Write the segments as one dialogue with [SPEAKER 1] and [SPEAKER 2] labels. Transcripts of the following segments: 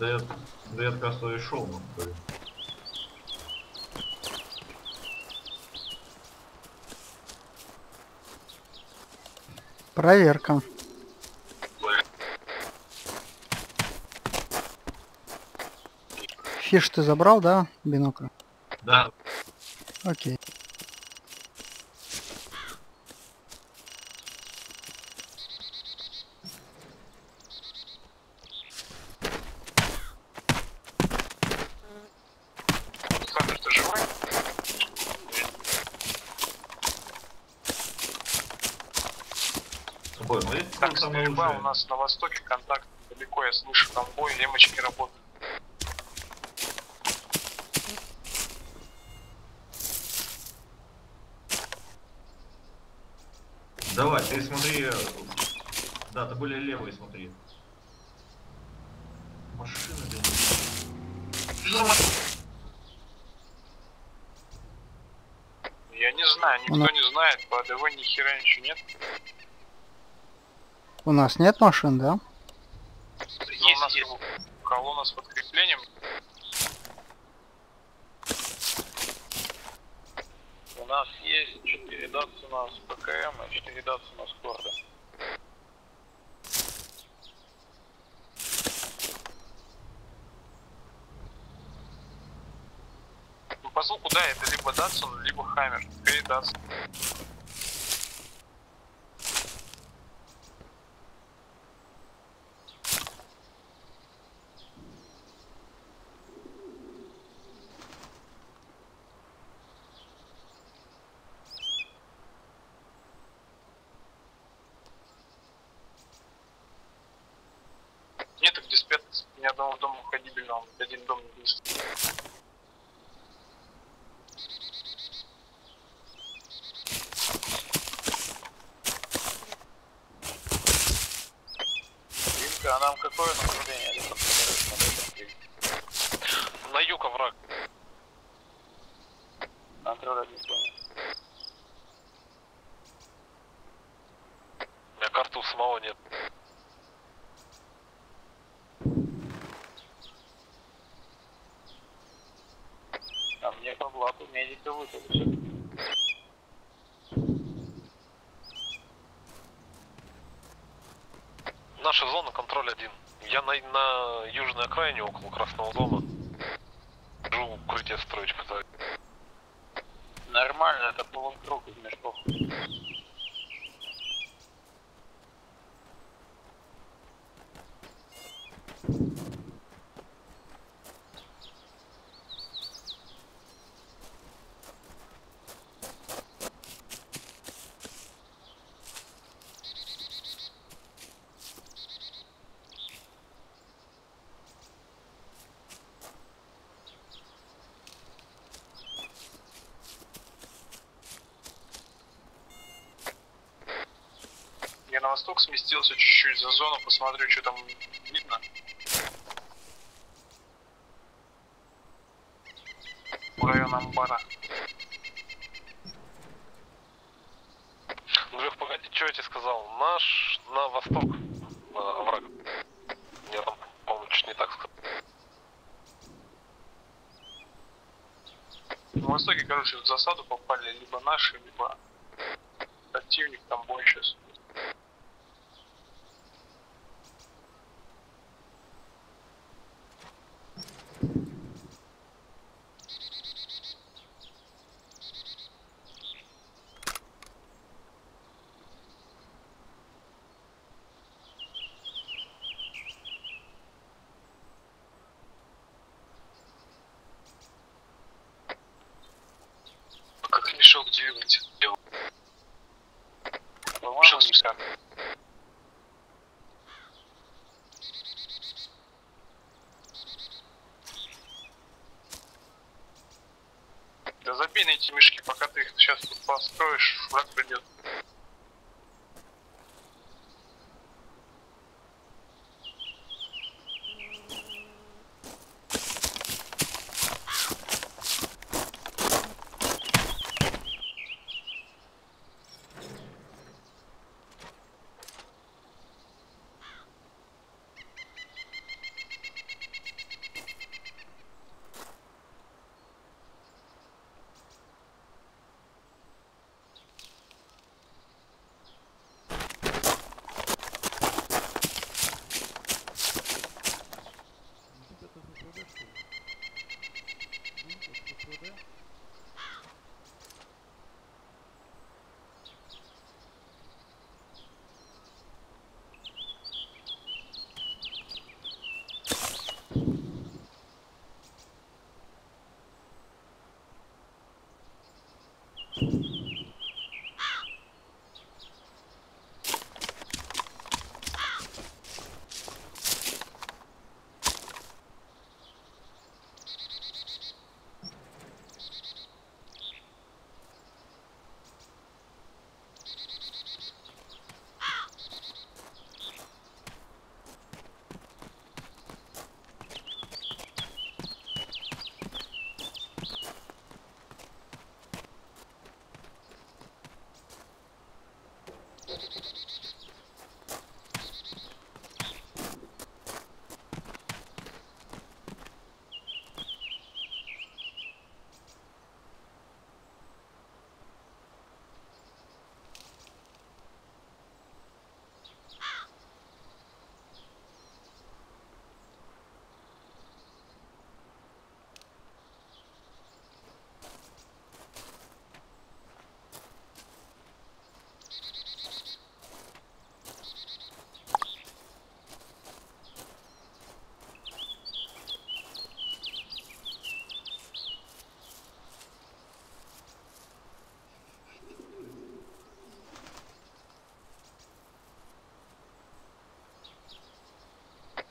[SPEAKER 1] Да я, да я как раз и шел, ну, блин.
[SPEAKER 2] Проверка. Фиш ты забрал, да, бинокль?
[SPEAKER 1] Да,
[SPEAKER 2] Окей.
[SPEAKER 3] Александр, ты живой?
[SPEAKER 1] Ой, ну это
[SPEAKER 3] Так,
[SPEAKER 1] самое
[SPEAKER 3] стрельба
[SPEAKER 1] лучшее.
[SPEAKER 3] У нас на востоке, контакт далеко, я слышу там бой, лемочки работают.
[SPEAKER 1] Давай, ты смотри. э, Да, ты более левый смотри. Машина, блин.
[SPEAKER 3] Я не знаю, никто
[SPEAKER 2] Она-
[SPEAKER 3] не знает, по АДВ ни хера ничего нет.
[SPEAKER 2] У нас нет машин, да?
[SPEAKER 3] Но у нас колонна с подкреплением. У нас есть 4 дац у нас ПКМ и 4 дац у нас Корда. Ну, по звуку, да, это либо Датсон, либо Хаммер. Скорее Датсон. Нет их диспет ни одного дома уходибельного, один дом не есть. Винка, а нам какое направление? На юг овраг. Контроль один понял. У меня карты у самого нет. А мне по блату медика выдали
[SPEAKER 4] контроль один. Я на, на южной окраине около Красного дома. Жу укрытие строить пытаюсь.
[SPEAKER 3] Нормально, это полукруг из мешков. Я на восток сместился чуть-чуть за зону, посмотрю, что там видно. В район амбара.
[SPEAKER 4] Лех, погоди, что я тебе сказал? Наш на восток э, враг. Я там, по-моему, чуть не так сказал.
[SPEAKER 3] На востоке, короче, в засаду попали либо наши, либо противник там бой сейчас. Забей на эти мешки, пока ты их сейчас тут построишь, враг придет.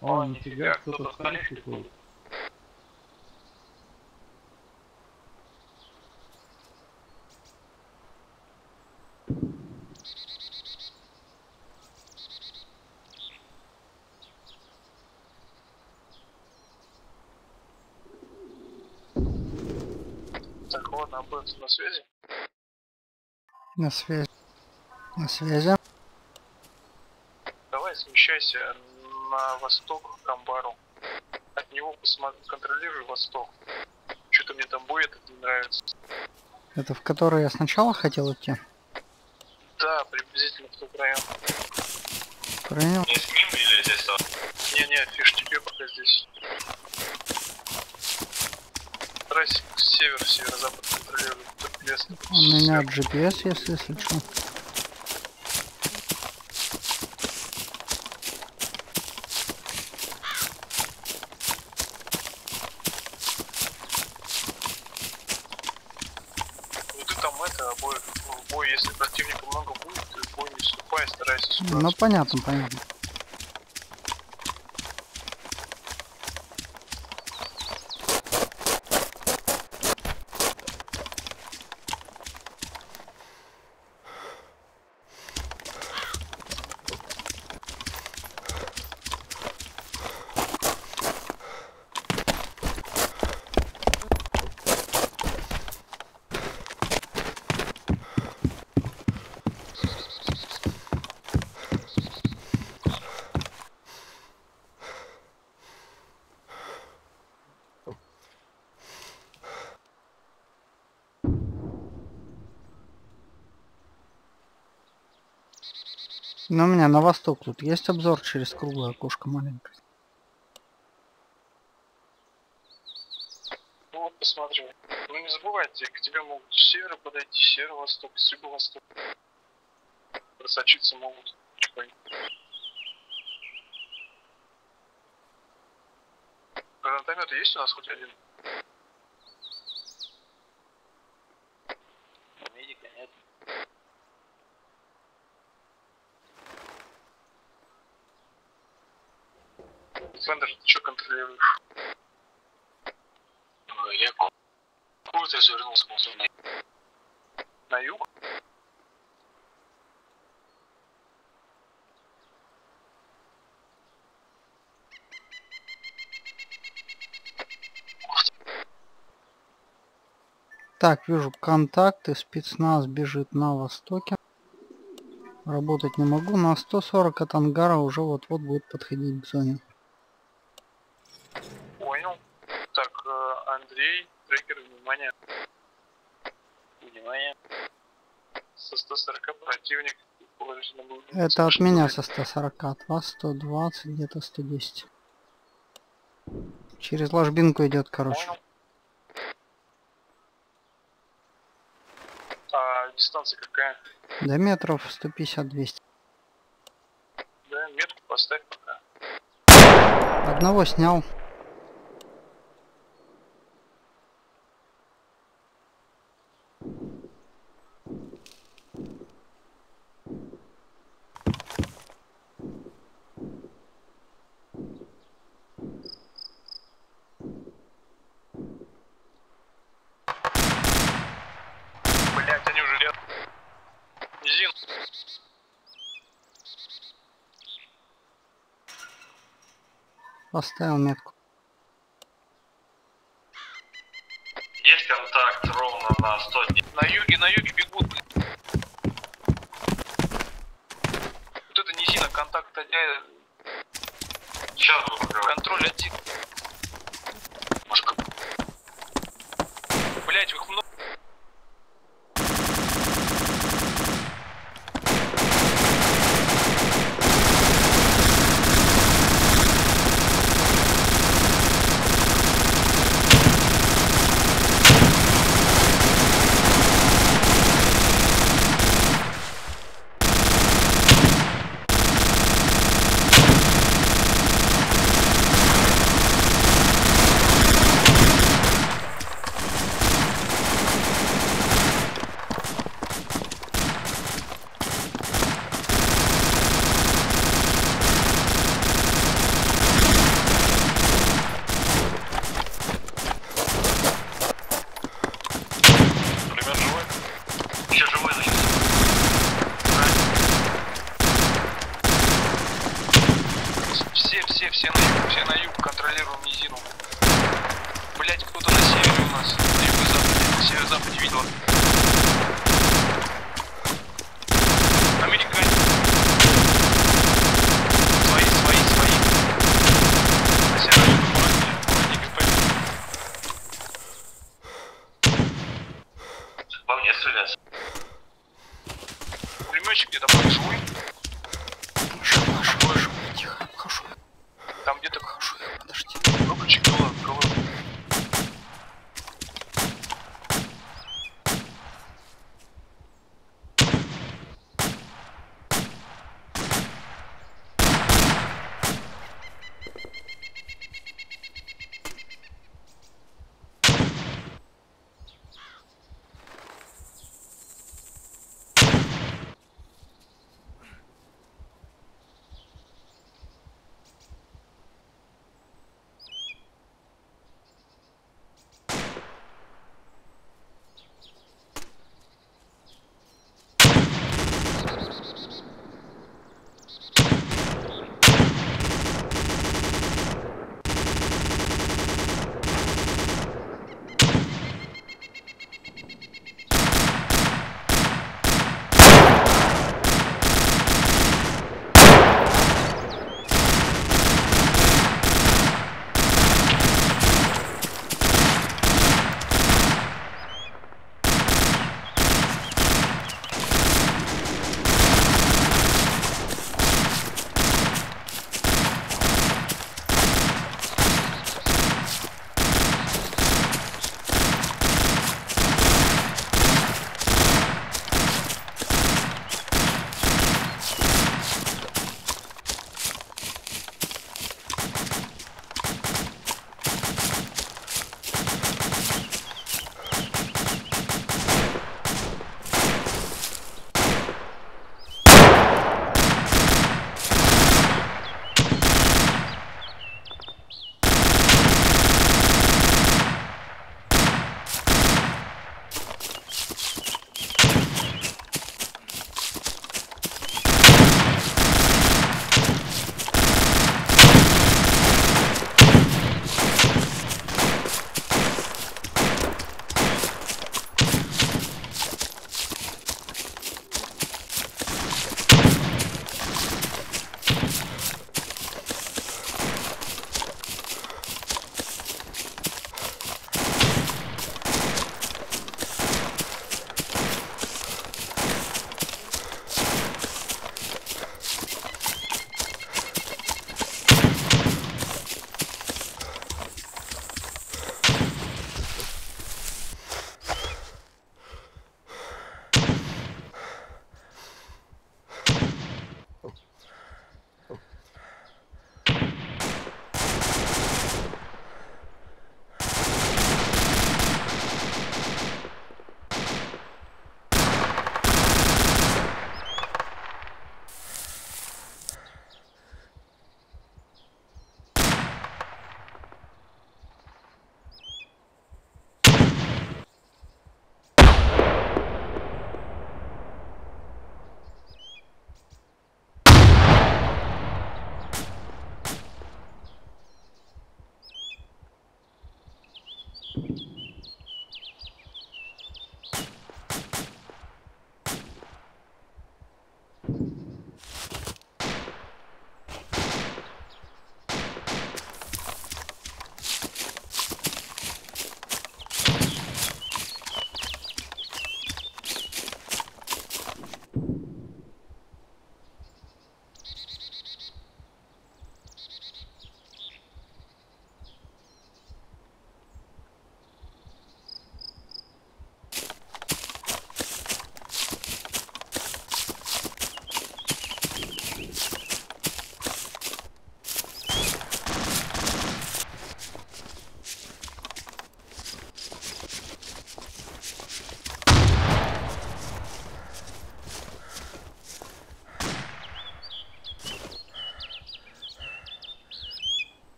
[SPEAKER 5] О, нифига, кто-то с крыши ходит.
[SPEAKER 3] Так, ладно, будет на связи.
[SPEAKER 2] На связи. На связи.
[SPEAKER 3] Давай смещайся на восток к амбару. От него посмотри, контролируй восток. Что-то мне там будет, это не нравится.
[SPEAKER 2] Это в который я сначала хотел идти?
[SPEAKER 3] Да, приблизительно в тот район.
[SPEAKER 2] Принял.
[SPEAKER 1] Не с ним или здесь то?
[SPEAKER 3] Не-не, фиш тебе пока здесь. Старайся к северу, северо-запад лес.
[SPEAKER 2] У меня GPS, если что.
[SPEAKER 3] Ну ты там это, бой, в бой, если противника много будет, ты в бой не вступай, старайся сюда.
[SPEAKER 2] Ну понятно, понятно. Ну, у меня на восток тут есть обзор через круглое окошко маленькое.
[SPEAKER 3] Ну вот посмотри. Ну не забывайте, к тебе могут с севера подойти, северо-восток, юго-восток. Просочиться могут. Гранатометы есть у нас хоть один? Медика нет. Фендер, ты что контролируешь? Я курс развернулся на На юг?
[SPEAKER 2] Так, вижу контакты, спецназ бежит на востоке. Работать не могу. На 140 от ангара уже вот-вот будет подходить к зоне.
[SPEAKER 3] Понял. Так, э, Андрей, трекер, внимание. Внимание. Со 140 противник. положительно был.
[SPEAKER 2] Это от меня со 140, от вас 120, где-то 110. Через ложбинку идет, короче.
[SPEAKER 3] Понял. А дистанция какая?
[SPEAKER 2] До метров 150-200.
[SPEAKER 3] Да, метку поставь пока.
[SPEAKER 2] Одного снял. Поставил метку.
[SPEAKER 1] Есть контакт ровно на 100 дней.
[SPEAKER 3] На юге, на юге бегут, блин. Вот это низина, контакт, э,
[SPEAKER 1] Сейчас буду
[SPEAKER 3] контроль один.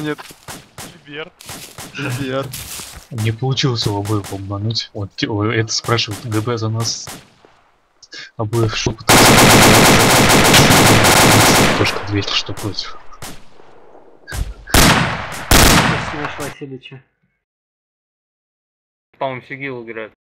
[SPEAKER 6] Помнит?
[SPEAKER 7] Альберт.
[SPEAKER 6] Привет.
[SPEAKER 8] Не получилось у обоих обмануть. Вот это спрашивает ГБ за нас. Обоих шепотом. Тошка ответил, что против.
[SPEAKER 9] Спасибо, Васильевича. По-моему, Сигил играет.